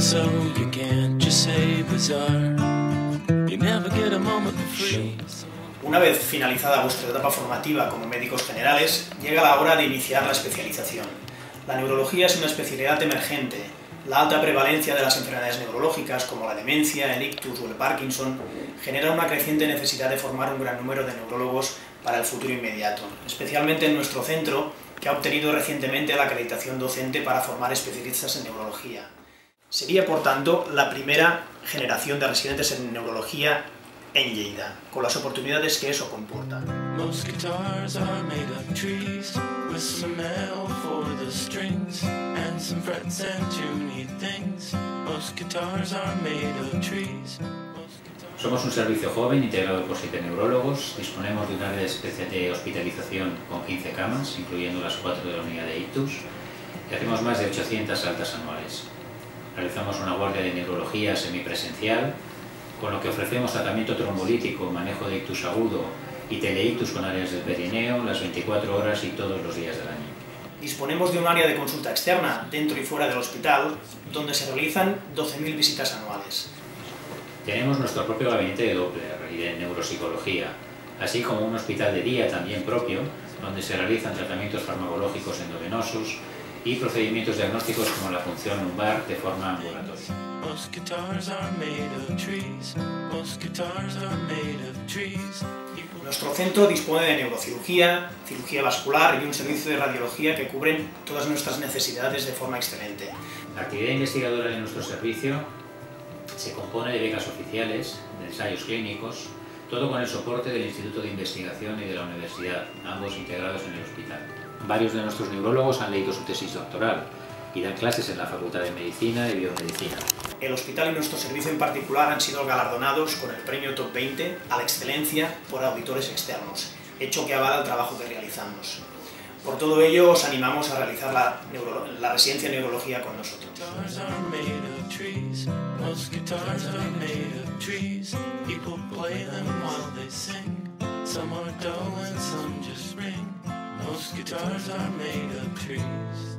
so you can't just say bizarre. Una vez finalizada vuestra etapa formativa como médicos generales, llega la hora de iniciar la especialización. La neurología es una especialidad emergente. La alta prevalencia de las enfermedades neurológicas, como la demencia, el ictus o el Parkinson, genera una creciente necesidad de formar un gran número de neurólogos para el futuro inmediato, especialmente en nuestro centro, que ha obtenido recientemente la acreditación docente para formar especialistas en neurología. Sería, por tanto, la primera generación de residentes en neurología en Lleida, con las oportunidades que eso comporta. Most guitars are made of trees with some metal for the strings and some frets and tuney things. Most guitars are made of trees. Somos un servicio joven integrado por siete neurólogos, disponemos de un área de hospitalización con 15 camas, incluyendo las 4 de la unidad de ictus, y hacemos más de 800 altas anuales. Realizamos una guardia de neurología semipresencial, con lo que ofrecemos tratamiento trombolítico, manejo de ictus agudo y teleictus con áreas del perineo las 24 horas y todos los días del año. Disponemos de un área de consulta externa, dentro y fuera del hospital, donde se realizan 12.000 visitas anuales. Tenemos nuestro propio gabinete de Doppler y de neuropsicología, así como un hospital de día también propio, donde se realizan tratamientos farmacológicos endovenosos y procedimientos diagnósticos como la punción lumbar de forma ambulatoria. Nuestro centro dispone de neurocirugía, cirugía vascular y un servicio de radiología que cubren todas nuestras necesidades de forma excelente. La actividad investigadora de nuestro servicio se compone de becas oficiales, de ensayos clínicos, todo con el soporte del Instituto de Investigación y de la Universidad, ambos integrados en el hospital. Varios de nuestros neurólogos han leído su tesis doctoral y dan clases en la Facultad de Medicina y Biomedicina. El hospital y nuestro servicio en particular han sido galardonados con el premio Top 20 a la excelencia por auditores externos, hecho que avala el trabajo que realizamos. Por todo ello, os animamos a realizar la, neuro- la residencia en neurología con nosotros. stars are made of trees.